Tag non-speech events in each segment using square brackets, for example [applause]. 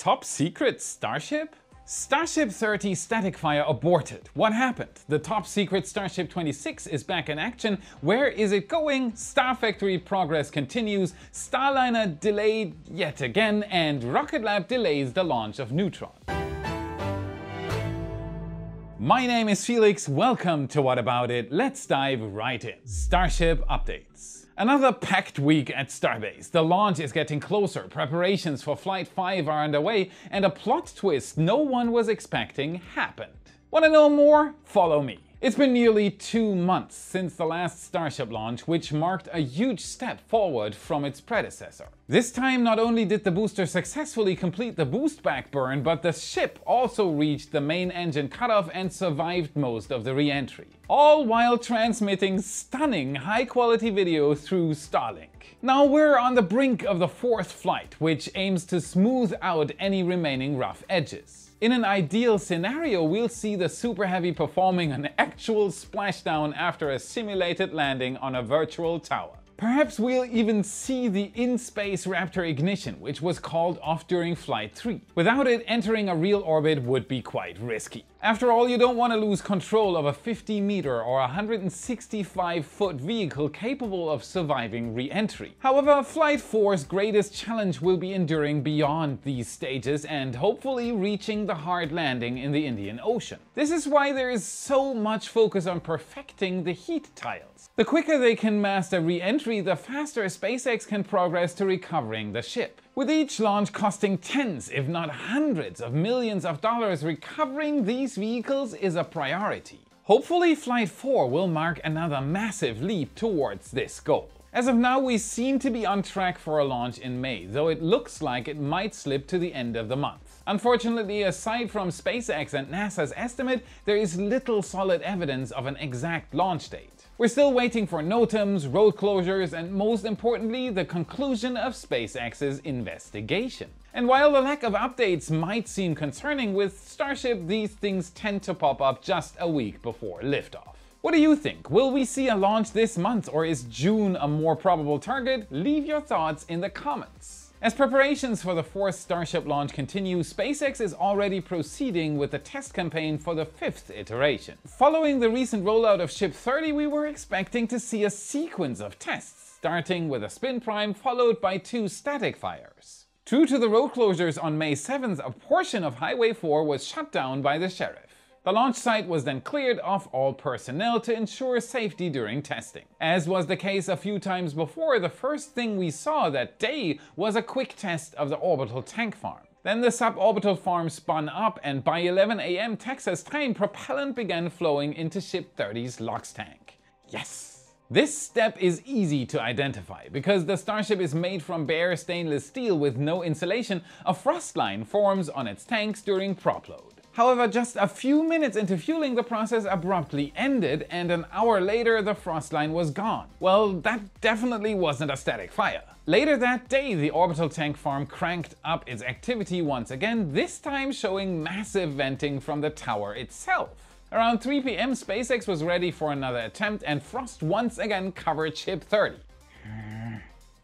Top secret Starship? Starship 30 static fire aborted. What happened? The top secret Starship 26 is back in action. Where is it going? Star Factory progress continues. Starliner delayed yet again, and Rocket Lab delays the launch of Neutron. My name is Felix, welcome to What About It. Let's dive right in. Starship updates. Another packed week at Starbase. The launch is getting closer, preparations for Flight 5 are underway, and a plot twist no one was expecting happened. Wanna know more? Follow me. It's been nearly two months since the last Starship launch, which marked a huge step forward from its predecessor. This time, not only did the booster successfully complete the boost back burn, but the ship also reached the main engine cutoff and survived most of the re-entry. All while transmitting stunning high quality video through Starlink. Now we're on the brink of the fourth flight, which aims to smooth out any remaining rough edges. In an ideal scenario, we'll see the Super Heavy performing an actual splashdown after a simulated landing on a virtual tower. Perhaps we'll even see the in-space Raptor ignition, which was called off during Flight 3. Without it, entering a real orbit would be quite risky. After all, you don't want to lose control of a 50 meter or 165 foot vehicle capable of surviving re-entry. However, Flight 4's greatest challenge will be enduring beyond these stages and hopefully reaching the hard landing in the Indian Ocean. This is why there is so much focus on perfecting the heat tiles. The quicker they can master re-entry, the faster SpaceX can progress to recovering the ship. With each launch costing tens, if not hundreds of millions of dollars, recovering these vehicles is a priority. Hopefully Flight 4 will mark another massive leap towards this goal. As of now, we seem to be on track for a launch in May, though it looks like it might slip to the end of the month. Unfortunately, aside from SpaceX and NASA's estimate, there is little solid evidence of an exact launch date. We're still waiting for NOTAMs, road closures, and most importantly, the conclusion of SpaceX's investigation. And while the lack of updates might seem concerning, with Starship these things tend to pop up just a week before liftoff. What do you think? Will we see a launch this month or is June a more probable target? Leave your thoughts in the comments. As preparations for the fourth Starship launch continue, SpaceX is already proceeding with the test campaign for the fifth iteration. Following the recent rollout of Ship 30, we were expecting to see a sequence of tests, starting with a spin prime followed by two static fires. True to the road closures on May 7th, a portion of Highway 4 was shut down by the sheriff. The launch site was then cleared of all personnel to ensure safety during testing. As was the case a few times before, the first thing we saw that day was a quick test of the orbital tank farm. Then the suborbital farm spun up and by 11 am Texas time, propellant began flowing into Ship 30's LOX tank. Yes! This step is easy to identify because the Starship is made from bare stainless steel with no insulation, a frost line forms on its tanks during prop load. However, just a few minutes into fueling, the process abruptly ended, and an hour later the frost line was gone. Well, that definitely wasn't a static fire. Later that day, the orbital tank farm cranked up its activity once again, this time showing massive venting from the tower itself. Around 3 pm, SpaceX was ready for another attempt, and frost once again covered Ship 30.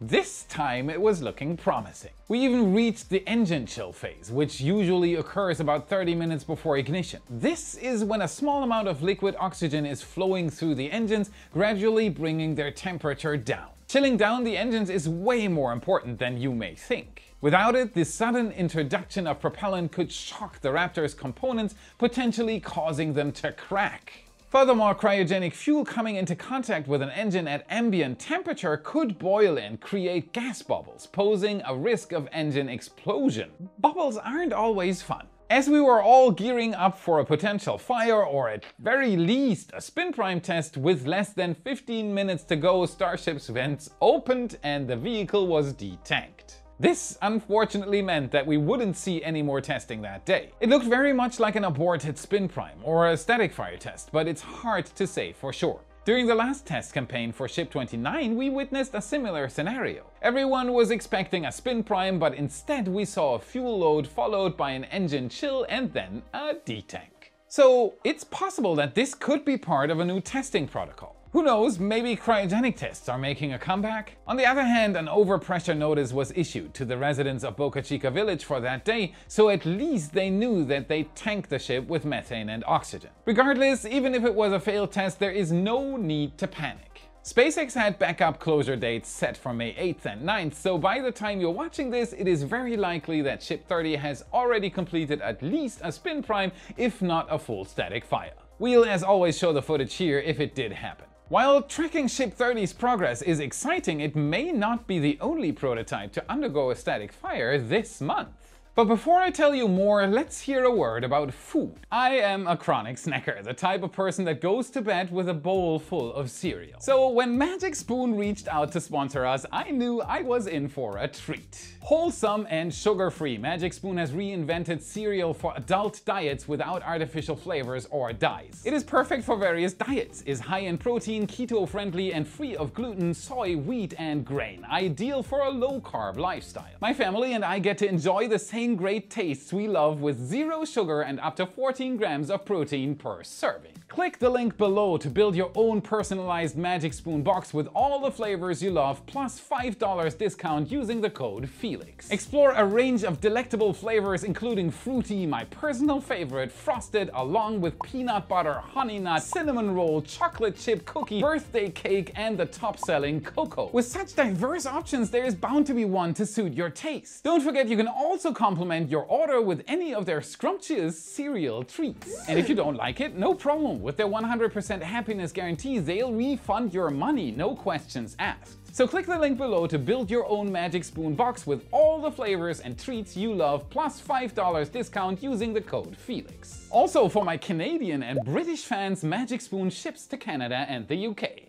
This time it was looking promising. We even reached the engine chill phase, which usually occurs about 30 minutes before ignition. This is when a small amount of liquid oxygen is flowing through the engines, gradually bringing their temperature down. Chilling down the engines is way more important than you may think. Without it, the sudden introduction of propellant could shock the Raptor's components, potentially causing them to crack. Furthermore, cryogenic fuel coming into contact with an engine at ambient temperature could boil and create gas bubbles, posing a risk of engine explosion. Bubbles aren't always fun. As we were all gearing up for a potential fire or at very least a spin prime test with less than 15 minutes to go, Starship's vents opened and the vehicle was detanked. This unfortunately meant that we wouldn't see any more testing that day. It looked very much like an aborted spin prime or a static fire test, but it's hard to say for sure. During the last test campaign for Ship 29, we witnessed a similar scenario. Everyone was expecting a spin prime, but instead we saw a fuel load followed by an engine chill and then a detank. So it's possible that this could be part of a new testing protocol. Who knows, maybe cryogenic tests are making a comeback? On the other hand, an overpressure notice was issued to the residents of Boca Chica village for that day, so at least they knew that they tanked the ship with methane and oxygen. Regardless, even if it was a failed test, there is no need to panic. SpaceX had backup closure dates set for May 8th and 9th, so by the time you're watching this, it is very likely that Ship 30 has already completed at least a spin prime, if not a full static fire. We'll as always show the footage here if it did happen. While tracking Ship 30's progress is exciting, it may not be the only prototype to undergo a static fire this month. But before I tell you more, let's hear a word about food. I am a chronic snacker, the type of person that goes to bed with a bowl full of cereal. So when Magic Spoon reached out to sponsor us, I knew I was in for a treat. Wholesome and sugar-free, Magic Spoon has reinvented cereal for adult diets without artificial flavors or dyes. It is perfect for various diets, is high in protein, keto-friendly, and free of gluten, soy, wheat, and grain. Ideal for a low-carb lifestyle. My family and I get to enjoy the same great tastes we love with zero sugar and up to 14 grams of protein per serving. Click the link below to build your own personalized Magic Spoon box with all the flavors you love plus $5 discount using the code FELIX. Explore a range of delectable flavors including fruity, my personal favorite, frosted along with peanut butter, honey nut, cinnamon roll, chocolate chip cookie, birthday cake and the top selling cocoa. With such diverse options there is bound to be one to suit your taste. Don't forget you can also complement your order with any of their scrumptious cereal treats. And if you don't like it, no problem with their 100% happiness guarantee, they'll refund your money, no questions asked. So click the link below to build your own Magic Spoon box with all the flavors and treats you love plus $5 discount using the code FELIX. Also for my Canadian and British fans, Magic Spoon ships to Canada and the UK.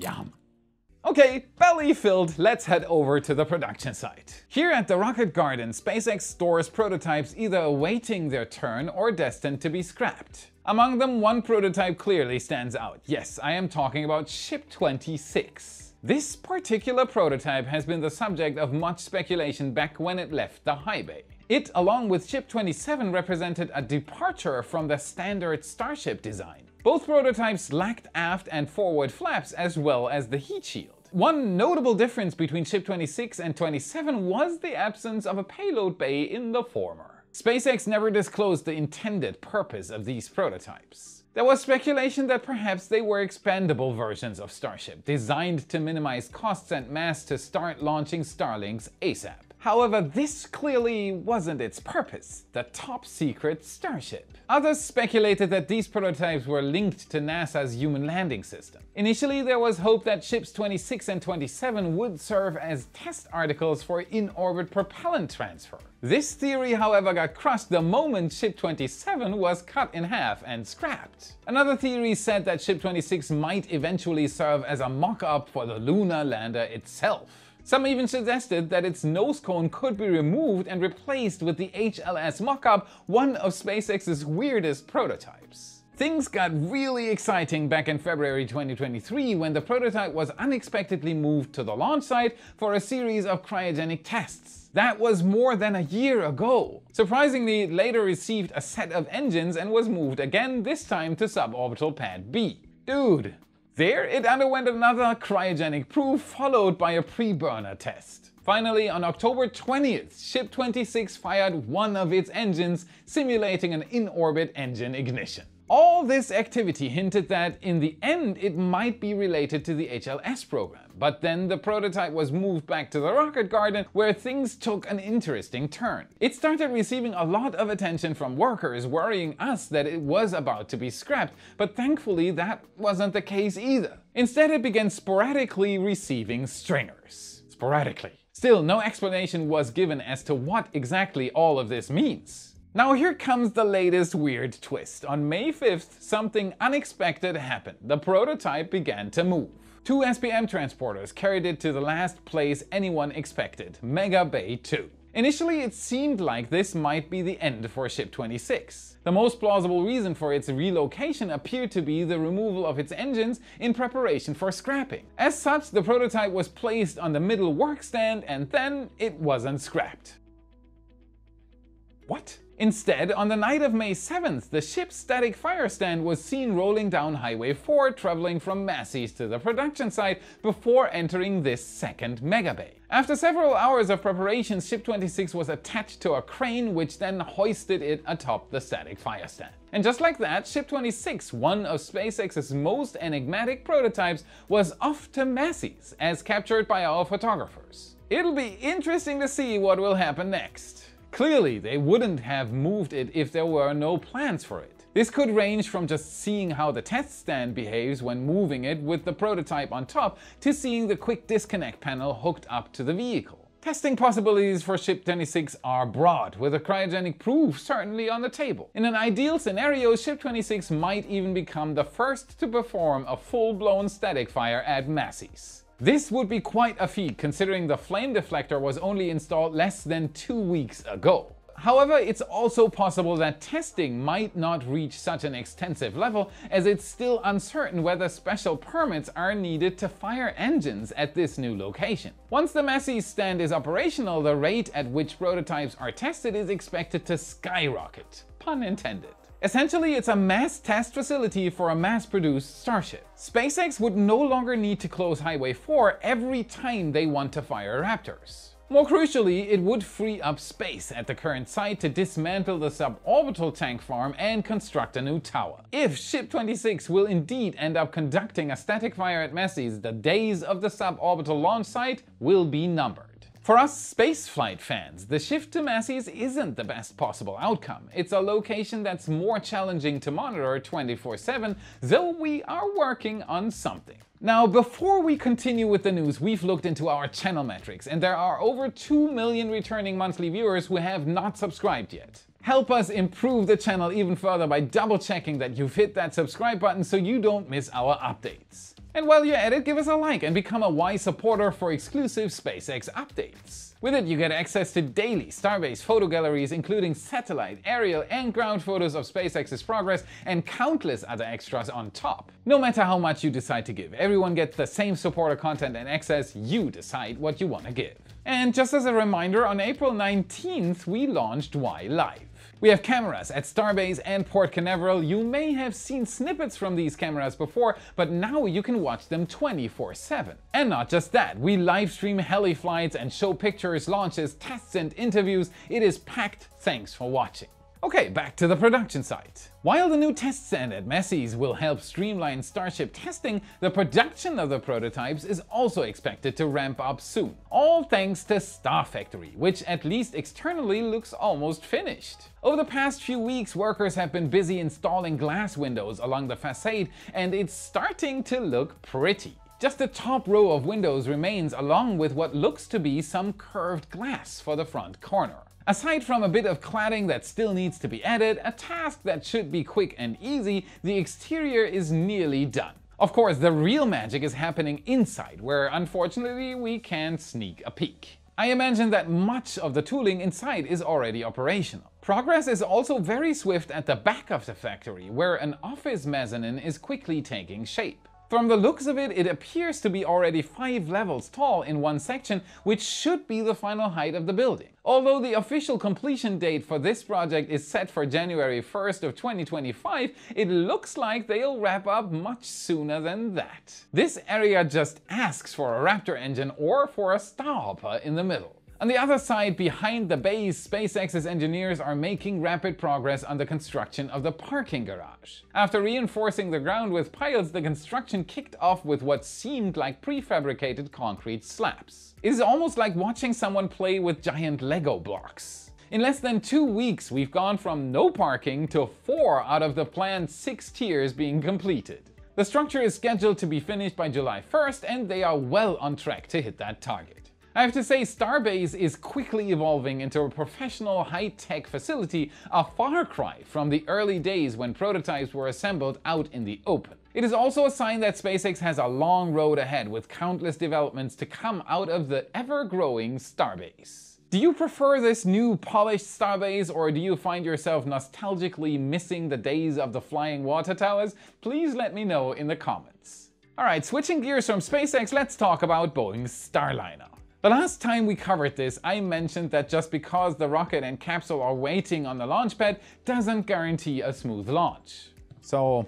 Yum. Okay, belly filled, let's head over to the production site. Here at the Rocket Garden, SpaceX stores prototypes either awaiting their turn or destined to be scrapped. Among them, one prototype clearly stands out. Yes, I am talking about Ship 26. This particular prototype has been the subject of much speculation back when it left the high bay. It, along with Ship 27, represented a departure from the standard Starship design. Both prototypes lacked aft and forward flaps as well as the heat shield. One notable difference between Ship 26 and 27 was the absence of a payload bay in the former. SpaceX never disclosed the intended purpose of these prototypes. There was speculation that perhaps they were expandable versions of Starship, designed to minimize costs and mass to start launching Starlinks ASAP. However, this clearly wasn't its purpose, the top secret Starship. Others speculated that these prototypes were linked to NASA's Human Landing System. Initially, there was hope that ships 26 and 27 would serve as test articles for in-orbit propellant transfer. This theory, however, got crushed the moment Ship 27 was cut in half and scrapped. Another theory said that Ship 26 might eventually serve as a mock-up for the lunar lander itself. Some even suggested that its nose cone could be removed and replaced with the HLS mockup, one of SpaceX's weirdest prototypes. Things got really exciting back in February 2023 when the prototype was unexpectedly moved to the launch site for a series of cryogenic tests. That was more than a year ago. Surprisingly, it later received a set of engines and was moved again, this time to suborbital pad B. Dude, there, it underwent another cryogenic proof followed by a pre-burner test. Finally, on October 20th, Ship 26 fired one of its engines, simulating an in-orbit engine ignition. All this activity hinted that, in the end, it might be related to the HLS program. But then the prototype was moved back to the Rocket Garden, where things took an interesting turn. It started receiving a lot of attention from workers, worrying us that it was about to be scrapped, but thankfully that wasn't the case either. Instead, it began sporadically receiving stringers. Sporadically. Still, no explanation was given as to what exactly all of this means. Now here comes the latest weird twist. On May 5th, something unexpected happened. The prototype began to move. Two SPM transporters carried it to the last place anyone expected, Mega Bay 2. Initially, it seemed like this might be the end for Ship 26. The most plausible reason for its relocation appeared to be the removal of its engines in preparation for scrapping. As such, the prototype was placed on the middle work stand and then it wasn't scrapped. What? Instead, on the night of May 7th, the ship's static fire stand was seen rolling down Highway 4, traveling from Massey's to the production site before entering this second megabay. After several hours of preparation, Ship 26 was attached to a crane which then hoisted it atop the static fire stand. And just like that, Ship 26, one of SpaceX's most enigmatic prototypes, was off to Massey's, as captured by our photographers. It'll be interesting to see what will happen next. Clearly, they wouldn't have moved it if there were no plans for it. This could range from just seeing how the test stand behaves when moving it with the prototype on top to seeing the quick disconnect panel hooked up to the vehicle. Testing possibilities for Ship 26 are broad, with a cryogenic proof certainly on the table. In an ideal scenario, Ship 26 might even become the first to perform a full-blown static fire at Massey's. This would be quite a feat considering the flame deflector was only installed less than two weeks ago. However, it's also possible that testing might not reach such an extensive level as it's still uncertain whether special permits are needed to fire engines at this new location. Once the Massey stand is operational, the rate at which prototypes are tested is expected to skyrocket. Pun intended. Essentially, it's a mass test facility for a mass-produced Starship. SpaceX would no longer need to close Highway 4 every time they want to fire Raptors. More crucially, it would free up space at the current site to dismantle the suborbital tank farm and construct a new tower. If Ship 26 will indeed end up conducting a static fire at Massey's, the days of the suborbital launch site will be numbered. For us spaceflight fans, the shift to Massey's isn't the best possible outcome. It's a location that's more challenging to monitor 24-7, though we are working on something. Now, before we continue with the news, we've looked into our channel metrics, and there are over 2 million returning monthly viewers who have not subscribed yet. Help us improve the channel even further by double checking that you've hit that subscribe button so you don't miss our updates. And while you're at it, give us a like and become a WAI supporter for exclusive SpaceX updates. With it, you get access to daily Starbase photo galleries, including satellite, aerial, and ground photos of SpaceX's progress, and countless other extras on top. No matter how much you decide to give, everyone gets the same supporter content and access, you decide what you want to give. And just as a reminder, on April 19th, we launched WAI Live. We have cameras at Starbase and Port Canaveral. You may have seen snippets from these cameras before, but now you can watch them 24-7. And not just that, we live stream heli flights and show pictures, launches, tests and interviews. It is packed. Thanks for watching. Okay, back to the production site. While the new test stand at Massey's will help streamline Starship testing, the production of the prototypes is also expected to ramp up soon. All thanks to Star Factory, which at least externally looks almost finished. Over the past few weeks, workers have been busy installing glass windows along the facade, and it's starting to look pretty. Just the top row of windows remains along with what looks to be some curved glass for the front corner. Aside from a bit of cladding that still needs to be added, a task that should be quick and easy, the exterior is nearly done. Of course, the real magic is happening inside, where unfortunately we can't sneak a peek. I imagine that much of the tooling inside is already operational. Progress is also very swift at the back of the factory, where an office mezzanine is quickly taking shape. From the looks of it, it appears to be already 5 levels tall in one section, which should be the final height of the building. Although the official completion date for this project is set for January 1st of 2025, it looks like they'll wrap up much sooner than that. This area just asks for a Raptor engine or for a Starhopper in the middle. On the other side, behind the base, SpaceX's engineers are making rapid progress on the construction of the parking garage. After reinforcing the ground with piles, the construction kicked off with what seemed like prefabricated concrete slabs. It is almost like watching someone play with giant Lego blocks. In less than two weeks, we've gone from no parking to four out of the planned six tiers being completed. The structure is scheduled to be finished by July 1st, and they are well on track to hit that target. I have to say, Starbase is quickly evolving into a professional high-tech facility, a far cry from the early days when prototypes were assembled out in the open. It is also a sign that SpaceX has a long road ahead with countless developments to come out of the ever-growing Starbase. Do you prefer this new polished Starbase or do you find yourself nostalgically missing the days of the flying water towers? Please let me know in the comments. Alright, switching gears from SpaceX, let's talk about Boeing's Starliner. The last time we covered this, I mentioned that just because the rocket and capsule are waiting on the launch pad doesn't guarantee a smooth launch. So,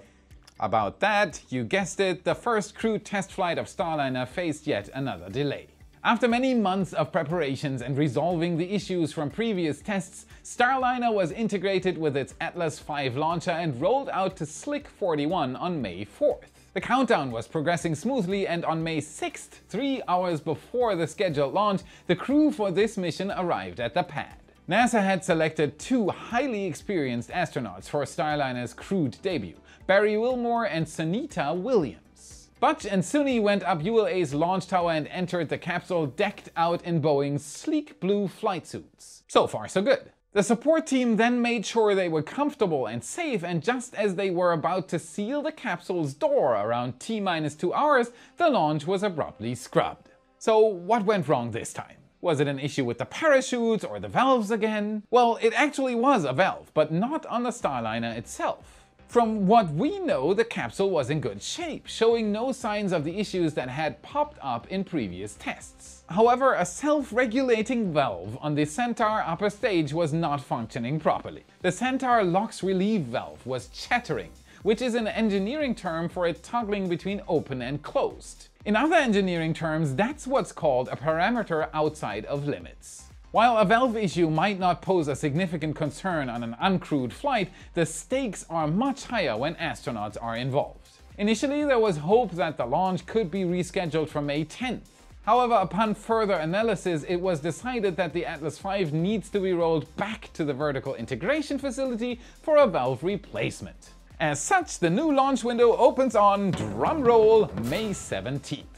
about that, you guessed it, the first crew test flight of Starliner faced yet another delay. After many months of preparations and resolving the issues from previous tests, Starliner was integrated with its Atlas V launcher and rolled out to Slick 41 on May 4th. The countdown was progressing smoothly and on May 6th, three hours before the scheduled launch, the crew for this mission arrived at the pad. NASA had selected two highly experienced astronauts for Starliner's crewed debut, Barry Wilmore and Sunita Williams. Butch and Suni went up ULA's launch tower and entered the capsule decked out in Boeing's sleek blue flight suits. So far so good. The support team then made sure they were comfortable and safe and just as they were about to seal the capsule's door around T-minus 2 hours, the launch was abruptly scrubbed. So what went wrong this time? Was it an issue with the parachutes or the valves again? Well, it actually was a valve, but not on the Starliner itself. From what we know, the capsule was in good shape, showing no signs of the issues that had popped up in previous tests. However, a self-regulating valve on the Centaur upper stage was not functioning properly. The Centaur LOX relief valve was chattering, which is an engineering term for it toggling between open and closed. In other engineering terms, that's what's called a parameter outside of limits. While a valve issue might not pose a significant concern on an uncrewed flight, the stakes are much higher when astronauts are involved. Initially, there was hope that the launch could be rescheduled for May 10th. However, upon further analysis, it was decided that the Atlas V needs to be rolled back to the vertical integration facility for a valve replacement. As such, the new launch window opens on, drumroll, May 17th.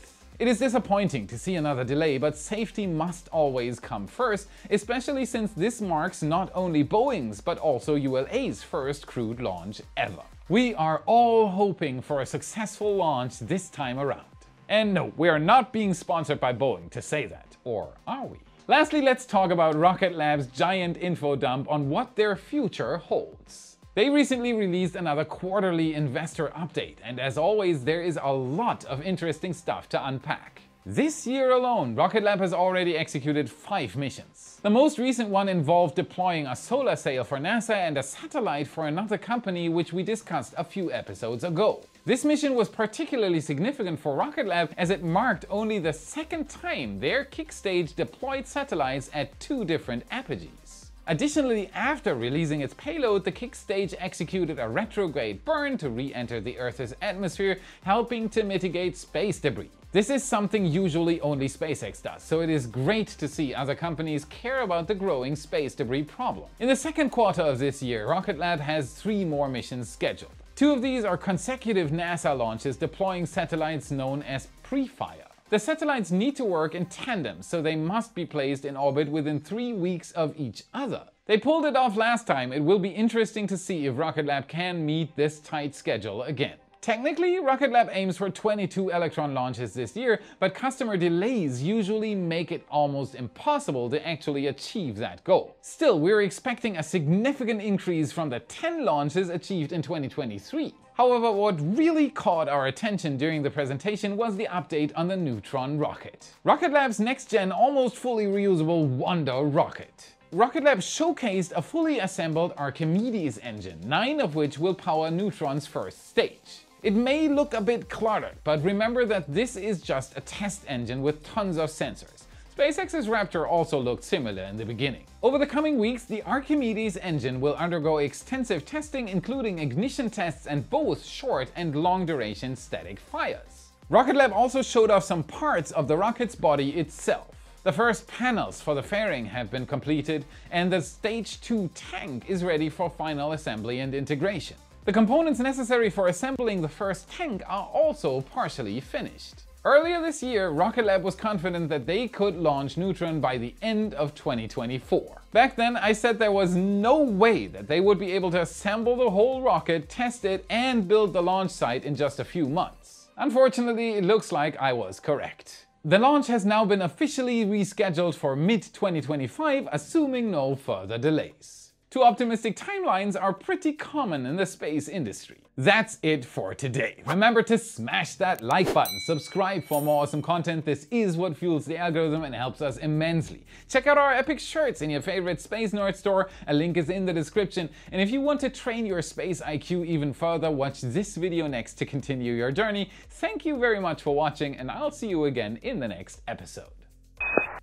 It is disappointing to see another delay, but safety must always come first, especially since this marks not only Boeing's but also ULA's first crewed launch ever. We are all hoping for a successful launch this time around. And no, we are not being sponsored by Boeing to say that, or are we? Lastly, let's talk about Rocket Lab's giant info dump on what their future holds. They recently released another quarterly investor update, and as always, there is a lot of interesting stuff to unpack. This year alone, Rocket Lab has already executed five missions. The most recent one involved deploying a solar sail for NASA and a satellite for another company which we discussed a few episodes ago. This mission was particularly significant for Rocket Lab as it marked only the second time their kick stage deployed satellites at two different apogees. Additionally, after releasing its payload, the kick stage executed a retrograde burn to re-enter the Earth's atmosphere, helping to mitigate space debris. This is something usually only SpaceX does, so it is great to see other companies care about the growing space debris problem. In the second quarter of this year, Rocket Lab has three more missions scheduled. Two of these are consecutive NASA launches deploying satellites known as PREFIRE. The satellites need to work in tandem, so they must be placed in orbit within three weeks of each other. They pulled it off last time, it will be interesting to see if Rocket Lab can meet this tight schedule again. Technically, Rocket Lab aims for 22 Electron launches this year, but customer delays usually make it almost impossible to actually achieve that goal. Still, we're expecting a significant increase from the 10 launches achieved in 2023. However, what really caught our attention during the presentation was the update on the Neutron rocket. Rocket Lab's next-gen almost fully reusable Wonder rocket. Rocket Lab showcased a fully assembled Archimedes engine, nine of which will power Neutron's first stage. It may look a bit cluttered, but remember that this is just a test engine with tons of sensors. SpaceX's Raptor also looked similar in the beginning. Over the coming weeks, the Archimedes engine will undergo extensive testing including ignition tests and both short and long duration static fires. Rocket Lab also showed off some parts of the rocket's body itself. The first panels for the fairing have been completed and the Stage 2 tank is ready for final assembly and integration. The components necessary for assembling the first tank are also partially finished. Earlier this year, Rocket Lab was confident that they could launch Neutron by the end of 2024. Back then, I said there was no way that they would be able to assemble the whole rocket, test it, and build the launch site in just a few months. Unfortunately, it looks like I was correct. The launch has now been officially rescheduled for mid-2025, assuming no further delays. Too optimistic timelines are pretty common in the space industry. That's it for today. Remember to smash that like button, subscribe for more awesome content. This is what fuels the algorithm and helps us immensely. Check out our epic shirts in your favorite Space Nerd store. A link is in the description. And if you want to train your space IQ even further, watch this video next to continue your journey. Thank you very much for watching and I'll see you again in the next episode.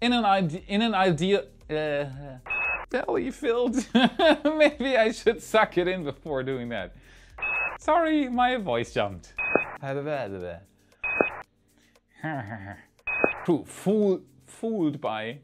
In an, ide in an ideal... Uh, belly filled. [laughs] Maybe I should suck it in before doing that. Sorry, my voice jumped. True [laughs] fool, fooled by